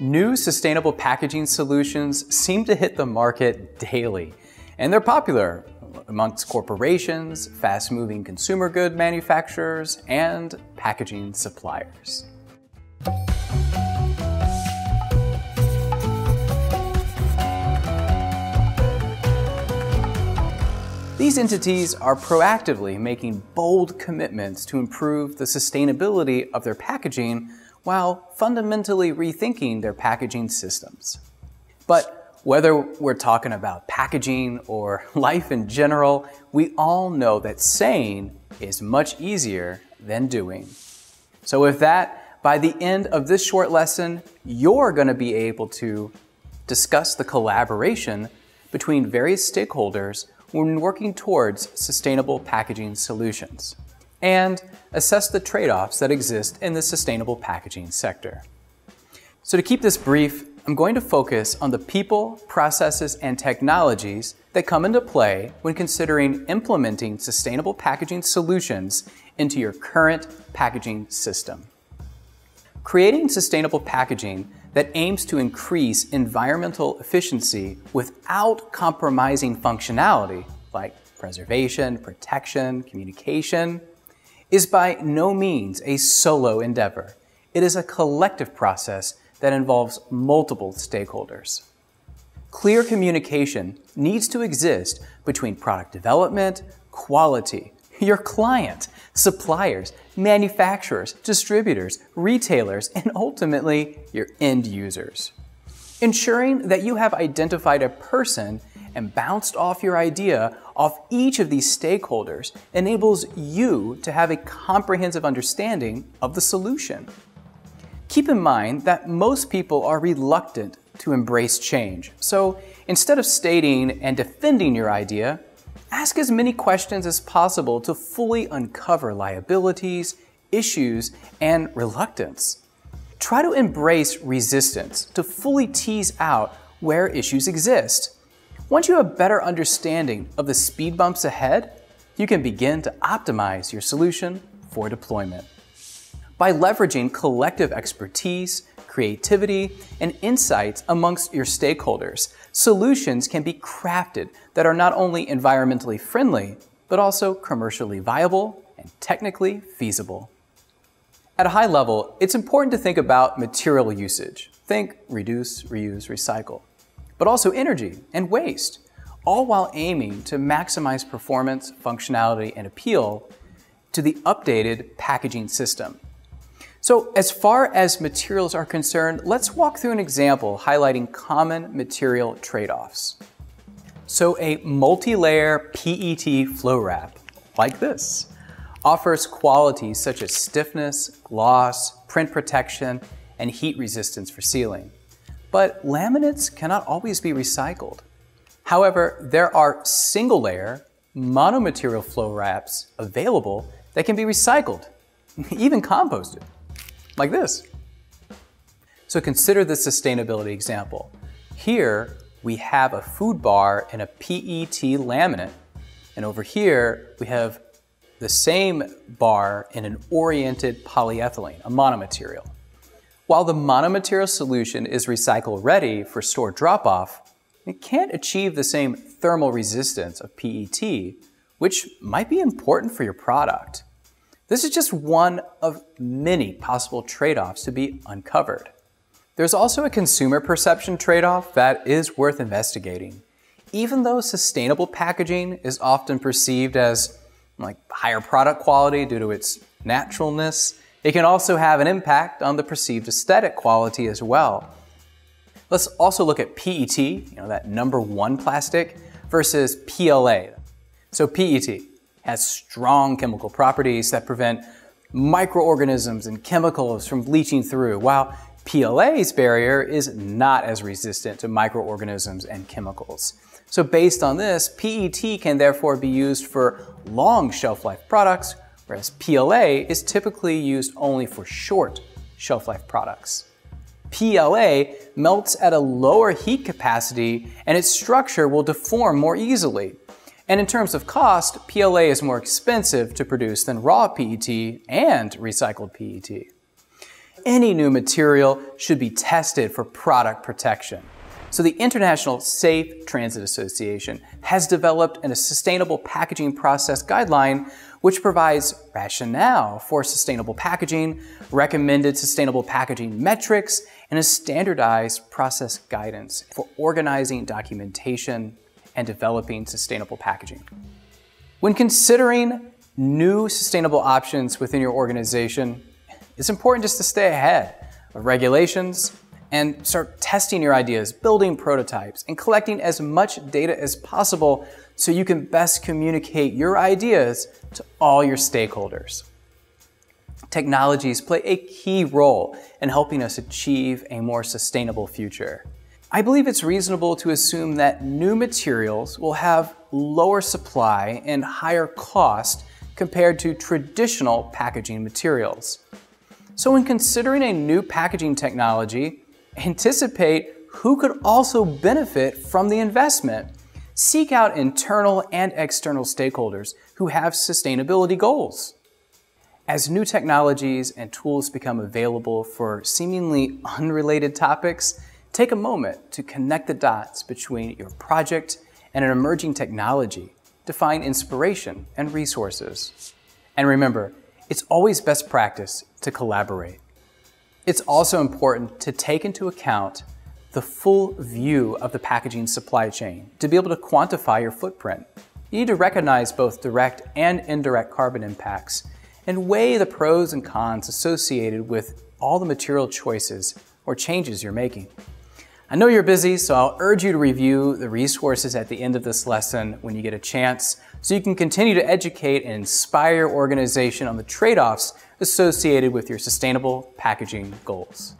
New sustainable packaging solutions seem to hit the market daily, and they're popular amongst corporations, fast moving consumer good manufacturers, and packaging suppliers. These entities are proactively making bold commitments to improve the sustainability of their packaging while fundamentally rethinking their packaging systems. But whether we're talking about packaging or life in general, we all know that saying is much easier than doing. So, with that, by the end of this short lesson, you're going to be able to discuss the collaboration between various stakeholders when working towards sustainable packaging solutions and assess the trade offs that exist in the sustainable packaging sector. So, to keep this brief, I'm going to focus on the people, processes, and technologies that come into play when considering implementing sustainable packaging solutions into your current packaging system. Creating sustainable packaging that aims to increase environmental efficiency without compromising functionality like preservation, protection, communication, is by no means a solo endeavor. It is a collective process that involves multiple stakeholders. Clear communication needs to exist between product development, quality, your client, suppliers, manufacturers, distributors, retailers, and ultimately your end users. Ensuring that you have identified a person and bounced off your idea off each of these stakeholders enables you to have a comprehensive understanding of the solution. Keep in mind that most people are reluctant to embrace change. So instead of stating and defending your idea, ask as many questions as possible to fully uncover liabilities, issues, and reluctance. Try to embrace resistance to fully tease out where issues exist. Once you have a better understanding of the speed bumps ahead, you can begin to optimize your solution for deployment. By leveraging collective expertise, creativity, and insights amongst your stakeholders, solutions can be crafted that are not only environmentally friendly, but also commercially viable and technically feasible. At a high level, it's important to think about material usage. Think reduce, reuse, recycle but also energy and waste, all while aiming to maximize performance, functionality, and appeal to the updated packaging system. So as far as materials are concerned, let's walk through an example highlighting common material trade-offs. So a multi-layer PET flow wrap, like this, offers qualities such as stiffness, gloss, print protection, and heat resistance for sealing. But laminates cannot always be recycled. However, there are single layer monomaterial flow wraps available that can be recycled, even composted, like this. So consider this sustainability example. Here, we have a food bar in a PET laminate, and over here, we have the same bar in an oriented polyethylene, a monomaterial. While the monomaterial solution is recycle ready for store drop off, it can't achieve the same thermal resistance of PET, which might be important for your product. This is just one of many possible trade offs to be uncovered. There's also a consumer perception trade off that is worth investigating. Even though sustainable packaging is often perceived as like higher product quality due to its naturalness, it can also have an impact on the perceived aesthetic quality as well. Let's also look at PET, you know, that number one plastic, versus PLA. So PET has strong chemical properties that prevent microorganisms and chemicals from leaching through, while PLA's barrier is not as resistant to microorganisms and chemicals. So based on this, PET can therefore be used for long shelf life products whereas PLA is typically used only for short shelf life products. PLA melts at a lower heat capacity and its structure will deform more easily. And in terms of cost, PLA is more expensive to produce than raw PET and recycled PET. any new material should be tested for product protection. So the International Safe Transit Association has developed a sustainable packaging process guideline which provides rationale for sustainable packaging, recommended sustainable packaging metrics, and a standardized process guidance for organizing documentation and developing sustainable packaging. When considering new sustainable options within your organization, it's important just to stay ahead of regulations and start testing your ideas, building prototypes, and collecting as much data as possible so you can best communicate your ideas to all your stakeholders. Technologies play a key role in helping us achieve a more sustainable future. I believe it's reasonable to assume that new materials will have lower supply and higher cost compared to traditional packaging materials. So when considering a new packaging technology, anticipate who could also benefit from the investment. Seek out internal and external stakeholders who have sustainability goals. As new technologies and tools become available for seemingly unrelated topics, take a moment to connect the dots between your project and an emerging technology to find inspiration and resources. And remember, it's always best practice to collaborate. It's also important to take into account the full view of the packaging supply chain to be able to quantify your footprint. You need to recognize both direct and indirect carbon impacts and weigh the pros and cons associated with all the material choices or changes you're making. I know you're busy, so I'll urge you to review the resources at the end of this lesson when you get a chance so you can continue to educate and inspire your organization on the trade-offs associated with your sustainable packaging goals.